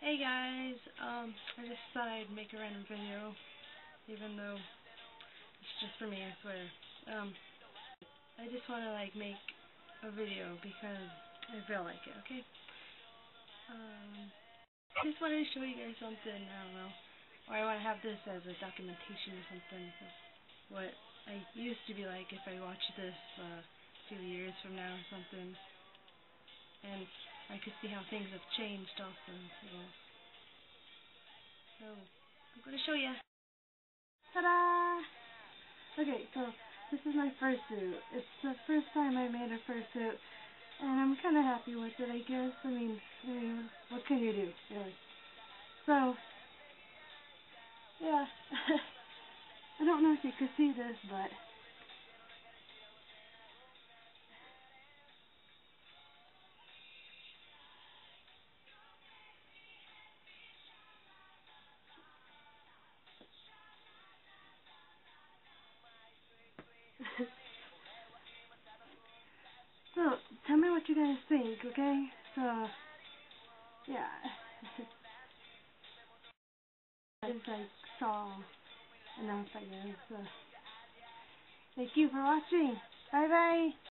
Hey guys, um, I just thought I'd make a random video, even though it's just for me, I swear. Um, I just want to like make a video because I feel like it, okay? Um, just wanted to show you guys something, I don't know, or I want to have this as a documentation or something of what I used to be like if I watch this, uh, two years from now or something. And I could see how things have changed also, yeah. So, I'm going to show you. Ta-da! Okay, so this is my fursuit. It's the first time I made a fursuit, and I'm kind of happy with it, I guess. I mean, I mean, what can you do, really? So, yeah. I don't know if you could see this, but so, tell me what you guys think, okay? So, yeah. it's like saw enough, I guess. So, thank you for watching. Bye bye.